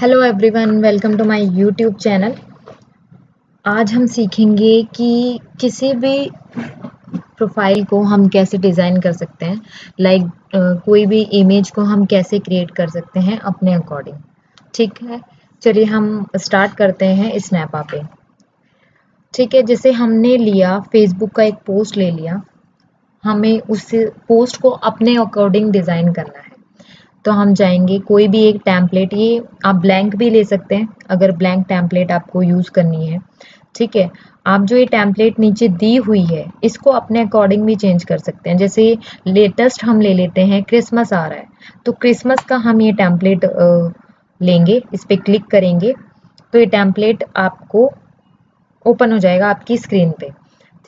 Hello everyone welcome to my YouTube channel आज हम सीखेंगे कि किसी भी प्रोफ़ाइल को हम कैसे डिज़ाइन कर सकते हैं लाइक like, uh, कोई भी इमेज को हम कैसे क्रिएट कर सकते हैं अपने अकॉर्डिंग ठीक है? चलिए हम स्टार्ट करते हैं स्नैपा पे. ठीक है जैसे हमने लिया फेसबुक का एक पोस्ट ले लिया हमें उस पोस्ट को अपने अकॉर्डिंग डिज़ाइन करना है. तो हम जाएँगे, कोई भी एक टैम्पलेट ये आप ब्लैंक भी ले सकते हैं, अगर ब्लैंक टैम्पलेट आपको यूज़ करनी है। ठीक है? आप जो ये टैम्पलेट नीचे दी हुई है, इसको अपने अकॉर्डिंग भी चेंज कर सकते हैं। जैसे लेटेस्ट हम ले लेते हैं क्रिसमस आ रहा है। तो क्रिसमस का हम ये टैम्पलेट लेंगे, इस पर क्लिक करेंगे तो ये टैम्पलेट आपको ओपन हो जाएगा आपकी स्क्रीन पे।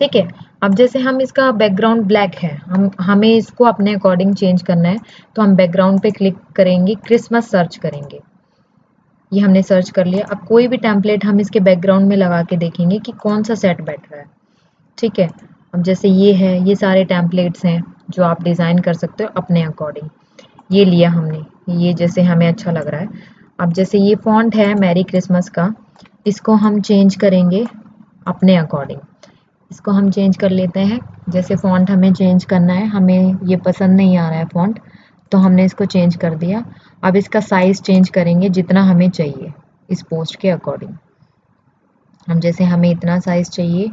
ठीक है? अब जैसे हम इसका बैकग्राउंड ब्लैक है, हम, हमें इसको अपने अकॉर्डिंग चेंज करना है तो हम बैकग्राउंड पे क्लिक करेंगे क्रिसमस सर्च करेंगे। ये हमने सर्च कर लिया। अब कोई भी टेम्पलेट हम इसके बैकग्राउंड में लगा के देखेंगे कि कौन सा सेट बैठ रहा है। ठीक है? अब जैसे ये है, ये सारे टैम्पलेट्स हैं, जो आप डिज़ाइन कर सकते हो अपने अकॉर्डिंग ये लिया हमने। ये जैसे हमें अच्छा लग रहा है। अब जैसे ये फॉन्ट है मैरी क्रिसमस का, इसको हम चेंज करेंगे अपने अकॉर्डिंग इसको हम चेंज कर लेते हैं। जैसे फ़ॉन्ट हमें चेंज करना है, हमें ये पसंद नहीं आ रहा है फ़ॉन्ट तो हमने इसको चेंज कर दिया। अब इसका साइज़ चेंज करेंगे जितना हमें चाहिए इस पोस्ट के अकॉर्डिंग हम जैसे हमें इतना साइज़ चाहिए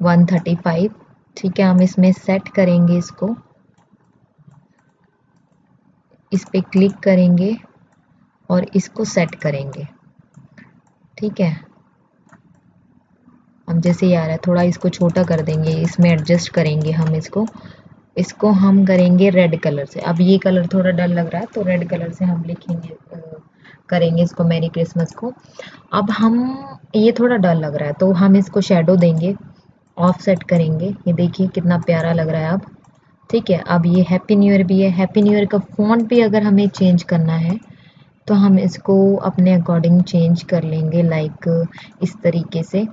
135 ठीक है, हम इसमें सेट करेंगे इसको। इस पर क्लिक करेंगे और इसको सेट करेंगे, ठीक है। जैसे ये आ रहा है, थोड़ा इसको छोटा कर देंगे, इसमें एडजस्ट करेंगे हम इसको। इसको हम करेंगे रेड कलर से। अब ये कलर थोड़ा डल लग रहा है तो रेड कलर से हम लिखेंगे करेंगे इसको मेरी क्रिसमस को। अब हम, ये थोड़ा डल लग रहा है तो हम इसको शेडो देंगे ऑफ़ सेट करेंगे। ये देखिए कितना प्यारा लग रहा है अब। ठीक है, अब ये हैप्पी न्यू ईयर भी है। हैप्पी न्यू ईयर का फ़ॉन्ट भी अगर हमें चेंज करना है तो हम इसको अपने अकॉर्डिंग चेंज कर लेंगे लाइक इस तरीके से।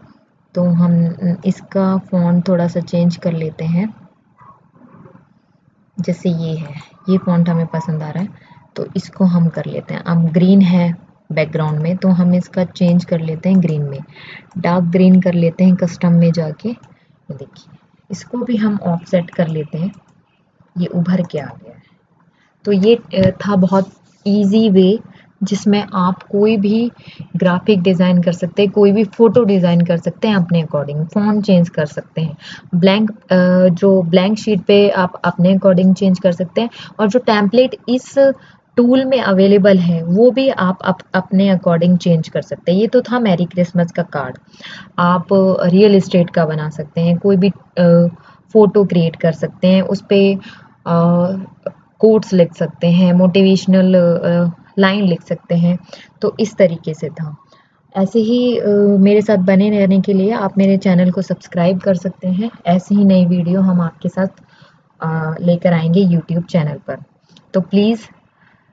तो हम इसका फ़ॉन्ट थोड़ा सा चेंज कर लेते हैं। जैसे ये है, ये फ़ॉन्ट हमें पसंद आ रहा है तो इसको हम कर लेते हैं। अब ग्रीन है बैकग्राउंड में तो हम इसका चेंज कर लेते हैं ग्रीन में। डार्क ग्रीन कर लेते हैं कस्टम में जाके। देखिए, इसको भी हम ऑफसेट कर लेते हैं। ये उभर के आ गया है। तो ये था बहुत इजी वे जिसमें आप कोई भी ग्राफिक डिज़ाइन कर सकते हैं कोई भी फ़ोटो डिज़ाइन कर सकते हैं अपने अकॉर्डिंग फॉन्ट चेंज कर सकते हैं। ब्लैंक जो ब्लैंक शीट पे आप अपने अकॉर्डिंग चेंज कर सकते हैं और जो टैम्पलेट इस टूल में अवेलेबल है वो भी आप अप, अपने अकॉर्डिंग चेंज कर सकते हैं। ये तो था मैरी क्रिसमस का कार्ड आप रियल इस्टेट का बना सकते हैं कोई भी फ़ोटो क्रिएट कर सकते हैं उस पर कोट्स लिख सकते हैं मोटिवेशनल लाइन लिख सकते हैं। तो इस तरीके से था। ऐसे ही मेरे साथ बने रहने के लिए आप मेरे चैनल को सब्सक्राइब कर सकते हैं। ऐसे ही नई वीडियो हम आपके साथ लेकर आएँगे यूट्यूब चैनल पर। तो please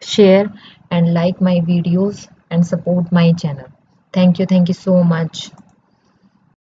share and like my videos and support my channel. Thank you thank you so much.